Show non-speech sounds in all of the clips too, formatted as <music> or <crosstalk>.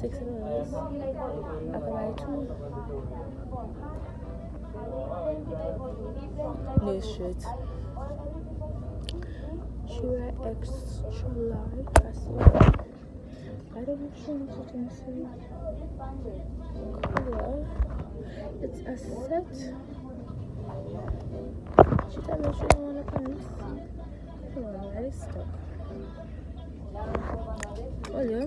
Six dollars. I can buy two. Lace shirt. Should I extra large? I. I don't know if you can see. Color. It's a set. She told me she don't want to pants. Come on, why is stuck? Oh yeah.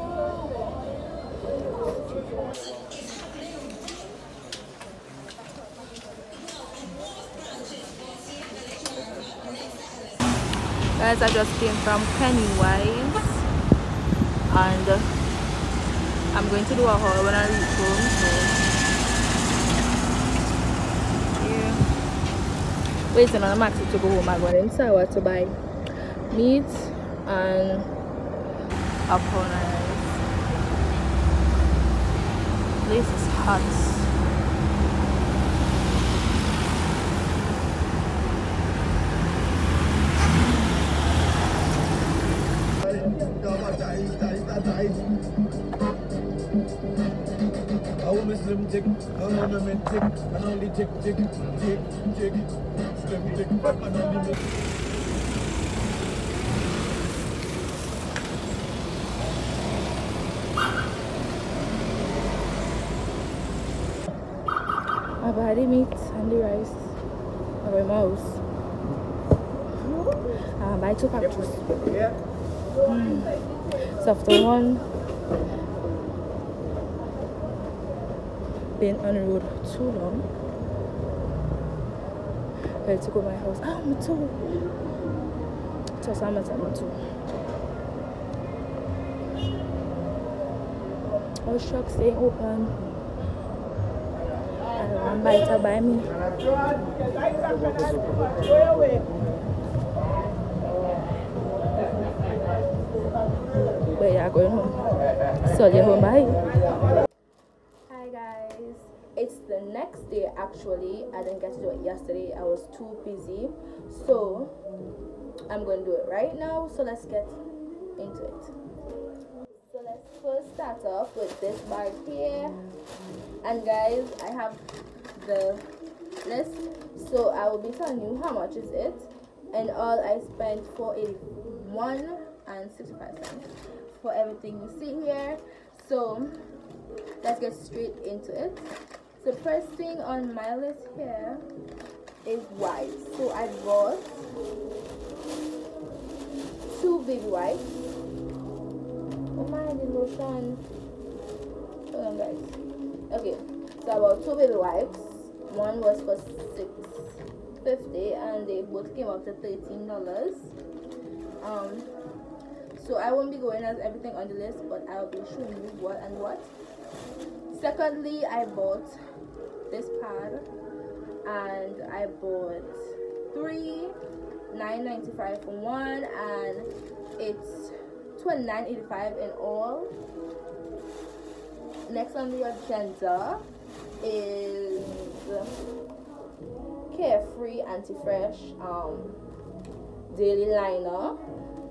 Guys, I just came from Pennywise and uh, I'm going to do a haul when I reach home. So, yeah. Waiting on a maxi to go home. I went inside to buy meat and a pound This is hot. I'm a slim tick, I'm a lemon tick, and only tick, tick, tick, tick, slim tick, and only tick. I buy the meat and rice. I buy mouse. I buy two packages. Mm. So after one been on the road too long, I had to go to my house. Ah, me too. Just I'm at too. All shops staying open. Bite to buy me. But yeah, going home. So you're home, bye. Hi guys, it's the next day actually. I didn't get to do it yesterday. I was too busy. So I'm going to do it right now. So let's get into it. So let's first start off with this bag here. And guys, I have the list. So I will be telling you how much is it. And all I spent 481 and 65 cents for everything you see here. So let's get straight into it. So first thing on my list here is wipes. So I bought two baby wipes. Oh my, the lotion. Hold on, guys. Okay, so I bought two baby wipes. One was for six fifty, and they both came up to thirteen dollars. Um, so I won't be going as everything on the list, but I'll be showing you what and what. Secondly, I bought this pad, and I bought three, nine ninety five for one, and it's twenty nine eighty five in all. Next on the agenda is Carefree Acti-Fresh um, Daily Liner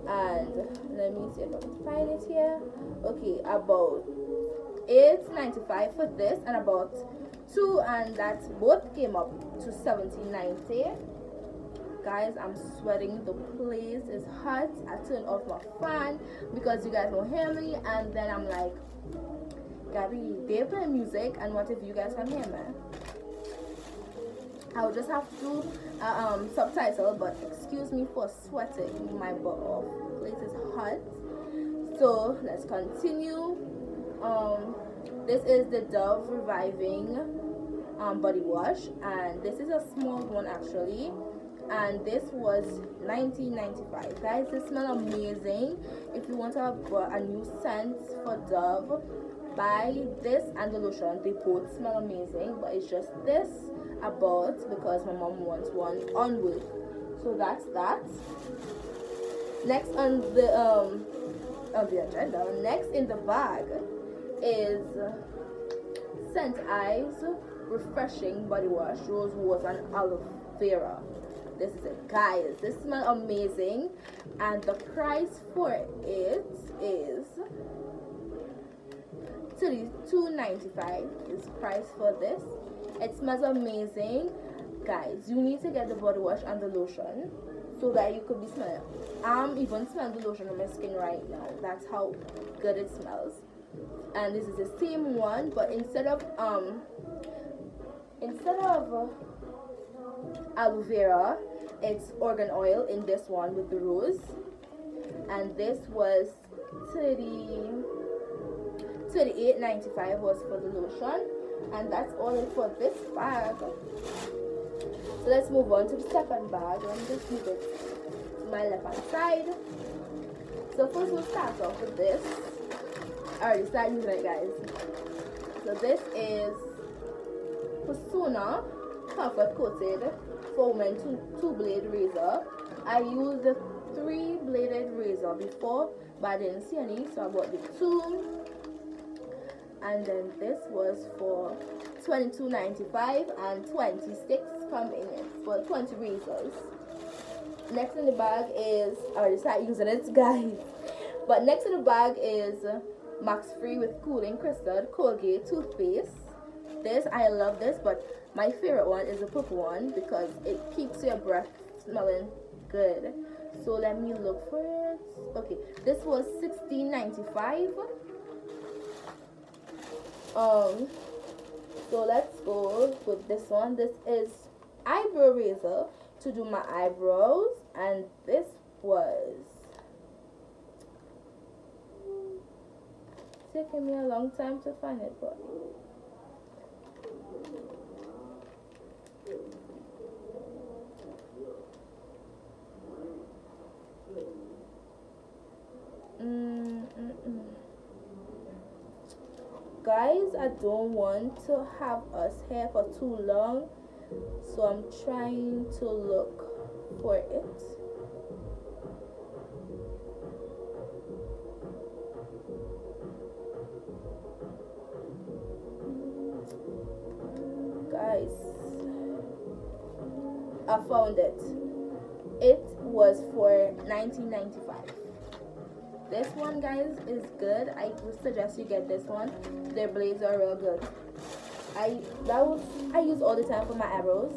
and let me see if I can find it here. Okay, about eight ninety five for this and about two and that both came up to seventeen ninety. Guys, I'm sweating. The place is hot. I turned off my fan because you guys don't hear me, and then I'm like, Gabby, they play music, and what if you guys can hear me? I will just have to uh, um, subtitle, but excuse me for sweating my butt off. Place is hot. So let's continue. Um, this is the Dove Reviving um, body wash, and this is a small one actually. And this was 19.95. Guys, this smells amazing. If you want to have a new scent for Dove, buy this and the lotion. They both smell amazing, but it's just this I bought because my mom wants one on wood. So that's that. Next on the um on the agenda, next in the bag is Scent Eyes Refreshing Body Wash, Rose Water and Aloe Vera. This is it, guys. This smells amazing, and the price for it is ninety five. Is price for this. It smells amazing. Guys you need to get the body wash and the lotion so that you could be smelling i'm even smelling the lotion on my skin right now. That's how good it smells. And this is the same one but instead of um instead of uh, aloe vera it's argan oil in this one with the rose. And this was 30 28.95 was for the lotion and that's all for this bag. So let's move on to the second bag. Me just move it to my left hand side. So first we'll start off with this. I already started using it guys. So this is Personna Comfort Coated Women two, two blade razor. I used the three bladed razor before but I didn't see any so I bought the two and then this was for 22.95 and 26 come in it for 20 razors next in the bag is I already started using it guys. But next in the bag is max free with cooling crystal colgate toothpaste. This i love this but my favorite one is the purple one because it keeps your breath smelling good. So let me look for it. Okay this was 16.95 um so let's go with this one. This is eyebrow razor to do my eyebrows. And this was taking me a long time to find it but mm, mm, mm guys i don't want to have us here for too long so i'm trying to look for it. Guys i found it. It was for 1995 this one guys is good. I would suggest you get this one. Their blades are real good. I that was i use all the time for my eyebrows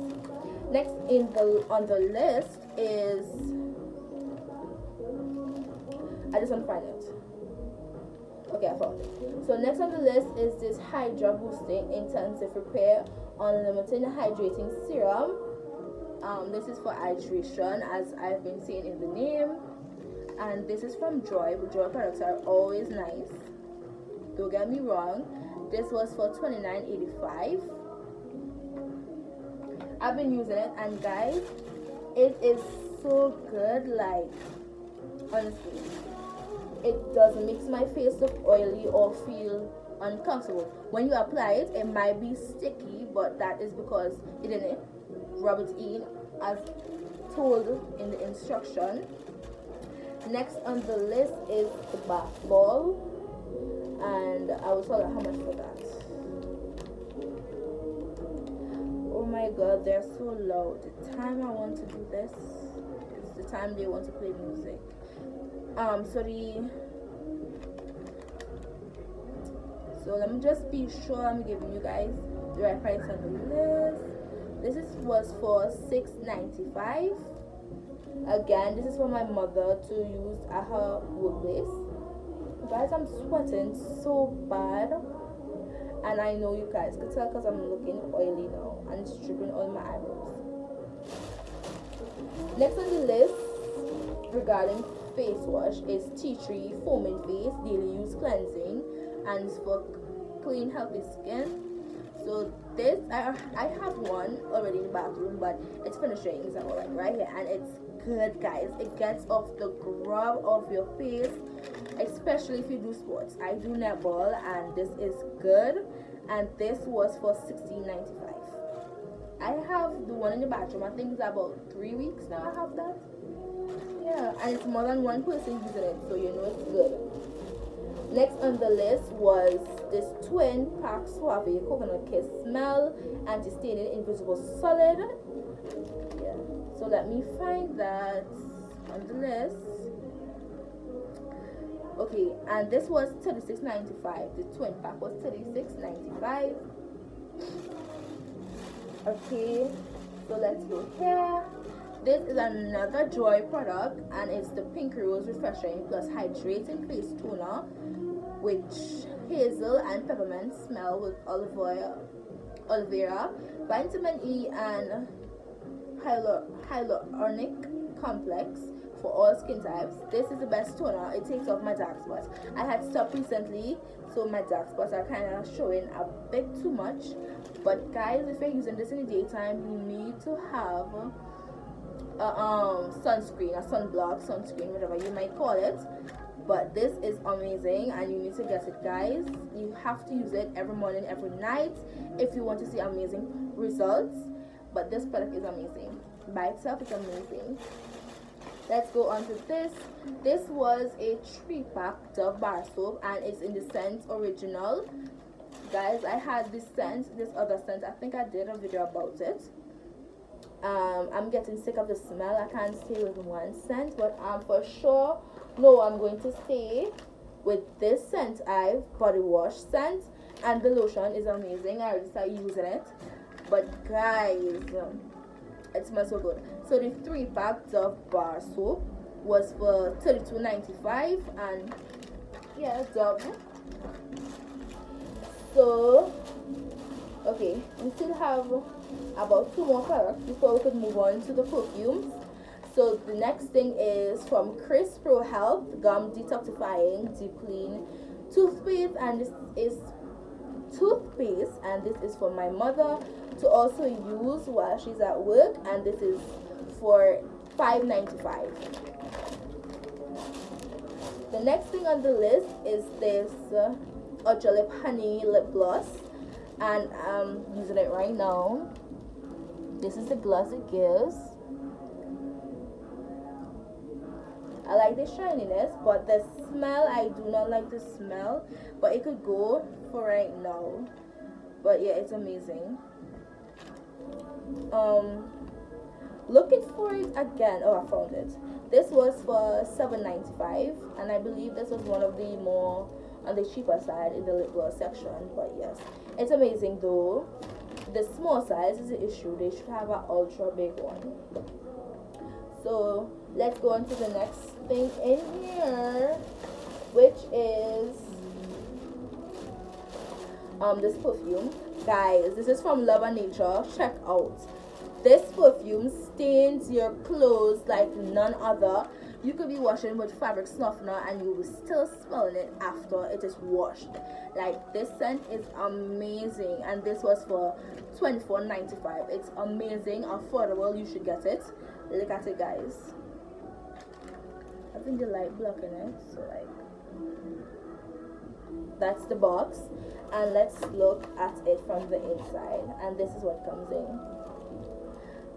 next in the on the list is i just want to find it. Okay i found it. So next on the list is this hydra boosting intensive repair unlimited hydrating serum. Um, this is for hydration as i've been seeing in the name and this is from joy. Joy products are always nice. Don't get me wrong. This was for 29.85 i've been using it. And guys it is so good. Like honestly it doesn't make my face look oily or feel uncomfortable. When you apply it it might be sticky but that is because it didn't rub it in as told in the instruction next on the list is the bath ball and I will tell you how much for that. Oh my god they're so low. the time I want to do this is the time they want to play music. Um sorry. So let me just be sure I'm giving you guys the right price on the list. This is was for 6.95 again this is for my mother to use at her workplace guys i'm sweating so bad and I know you guys could tell because I'm looking oily now and it's dripping on my eyebrows. Next on the list regarding face wash is tea tree foaming face daily use cleansing and it's for clean healthy skin. So this I I have one already in the bathroom but it's finishing so like right here and it's good guys. It gets off the grub of your face especially if you do sports. I do netball and this is good. And this was for 16.95 i have the one in the bathroom. I think it's about three weeks now i have that. Yeah and it's more than one person using it so you know it's good. Next on the list was this twin pack suave coconut kiss smell anti-staining invisible solid so let me find that on the list. Okay and this was 36.95 the twin pack was 36.95 okay so let's go here. This is another joy product and it's the pink rose refreshing plus hydrating face toner witch hazel and peppermint smell with olive oil aloe vitamin e and hyaluronic complex for all skin types. This is the best toner. It takes off my dark spots. I had stopped recently, so my dark spots are kind of showing a bit too much. But guys, if you're using this in the daytime, you need to have a um, sunscreen, a sunblock, sunscreen, whatever you might call it. But this is amazing and you need to get it, guys. You have to use it every morning, every night if you want to see amazing results. But this product is amazing. By itself, it's amazing. Let's go on to this. This was a three pack dove bar soap and it's in the scent original. Guys i had this scent this other scent. I think i did a video about it. Um i'm getting sick of the smell. I can't stay with one scent but um for sure no i'm going to stay with this scent. I've body wash scent and the lotion is amazing. I already started using it but guys um, it smells so good. So the three packs of bar soap was for 32.95 and yeah double um, so okay we still have about two more products before we could move on to the perfumes. So the next thing is from Crest Pro Health Gum Detoxifying Deep Clean Toothpaste and this is toothpaste and this is for my mother to also use while she's at work and this is for 5.95 the next thing on the list is this uh, ultra lip honey lip gloss and i'm using it right now this is the gloss it gives I like the shininess, but the smell, I do not like the smell. But it could go for right now. But yeah, it's amazing. Um, looking for it again. Oh, I found it. This was for 7.95, and I believe this was one of the more on the cheaper side in the lip gloss section. But yes, it's amazing though. The small size is an issue. They should have an ultra big one. So let's go on to the next thing in here, which is um this perfume. Guys, this is from Love and Nature. Check out. This perfume stains your clothes like none other. You could be washing with fabric softener and you will still smell it after it is washed. Like this scent is amazing and this was for $24.95. It's amazing, affordable, you should get it. Look at it guys. I think the light blocking it, so like that's the box and let's look at it from the inside and this is what comes in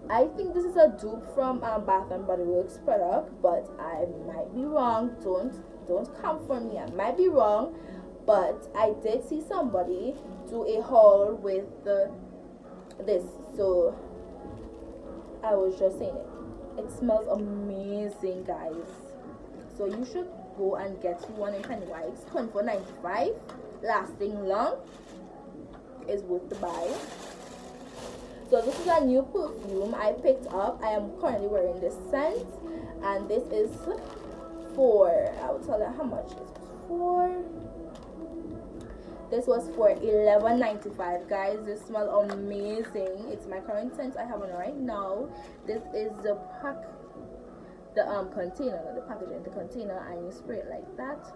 I think this is a dupe from um, Bath and Body Works product, but I might be wrong. Don't don't come for me. I might be wrong, but I did see somebody do a haul with the this, so I was just saying it. It smells amazing, guys. So you should go and get one in Pennywise, four ninety five, lasting long. Is worth the buy. So this is a new perfume i picked up. I am currently wearing this scent and this is for i will tell you how much it's for. This was for 11.95 guys. This smell amazing. It's my current scent i have on right now. This is the pack the um container not the packaging the container and you spray it like that.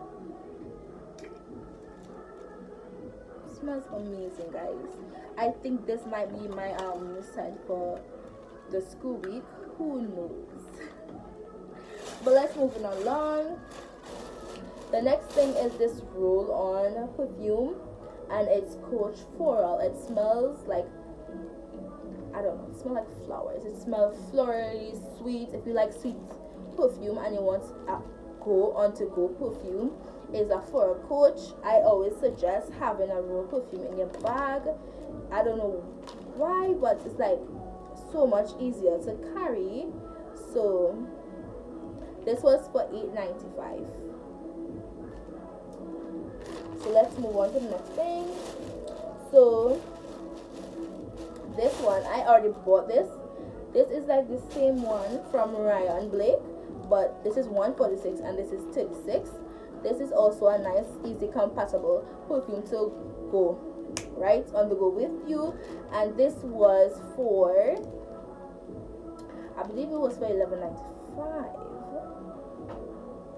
Smells amazing guys. I think this might be my um scent for the school week. Who knows? <laughs> But let's move on along. The next thing is this roll on perfume and it's coach floral. It smells like i don't know it smells like flowers. It smells florally sweet. If you like sweet perfume and you want a go on to go perfume is a for a coach i always suggest having a roll perfume in your bag. I don't know why but it's like so much easier to carry. So this was for 8.95 so let's move on to the next thing. So this one i already bought this. This is like the same one from ryan blake but this is 146 and this is 36 this is also a nice easy compatible perfume to go right on the go with you. And this was for i believe it was for 11.95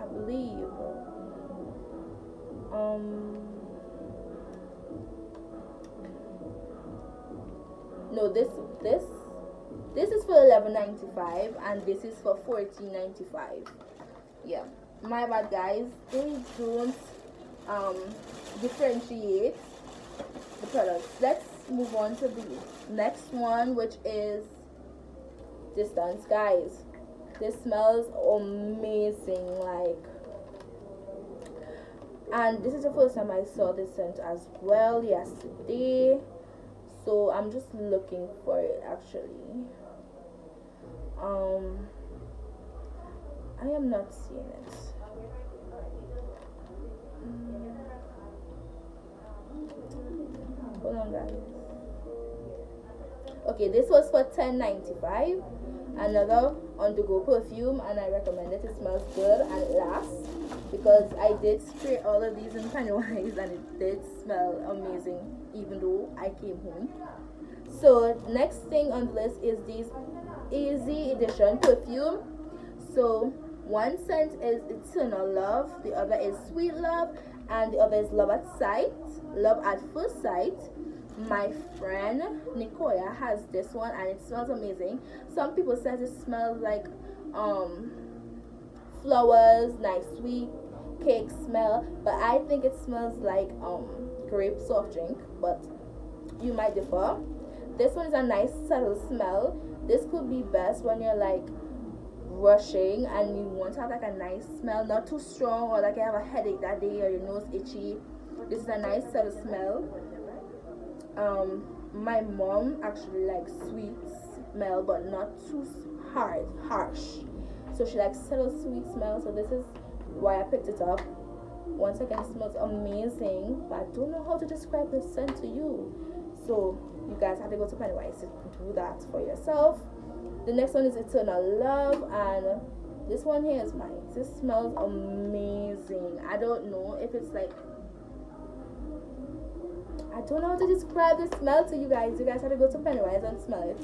i believe. Um no this this this is for 11.95 and this is for 14.95 yeah. My bad guys. They don't um differentiate the products. Let's move on to the next one which is distance guys. This smells amazing like and this is the first time I saw this scent as well. Yesterday so I'm just looking for it actually. Um I am not seeing it. Mm. hold on guys. Okay this was for 10.95 another on the go perfume and I recommend it. It smells good and lasts because I did spray all of these in Pennywise <laughs> and it did smell amazing even though I came home. So next thing on the list is this easy edition perfume. So one scent is eternal love the other is sweet love and the other is love at sight love at first sight. My friend Nicoya has this one and it smells amazing. Some people says it smells like um flowers nice sweet cake smell but I think it smells like um grape soft drink but you might differ. This one is a nice subtle smell. This could be best when you're like rushing and you want to have like a nice smell not too strong or like you have a headache that day or your nose itchy. This is a nice subtle smell. Um my mom actually likes sweet smell but not too hard harsh. So she likes subtle sweet smell so this is why i picked it up once again smells amazing but i don't know how to describe the scent to you so you guys have to go to pennywise to do that for yourself the next one is eternal love and this one here is mine this smells amazing i don't know if it's like I don't know how to describe the smell to you guys. You guys have to go to Pennywise and smell it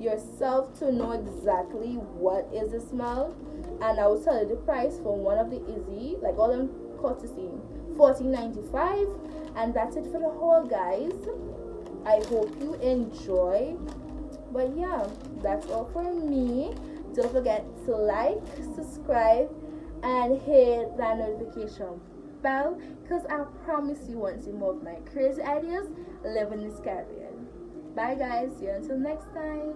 yourself to know exactly what is the smell. And I will tell you the price for one of the Easy, like all them courtesy, fourteen ninety five, and that's it for the haul, guys. I hope you enjoy. But yeah, that's all for me. Don't forget to like, subscribe, and hit that notification bell because I promise you want to see more of my crazy ideas living in this Caribbean. Bye guys, see you until next time.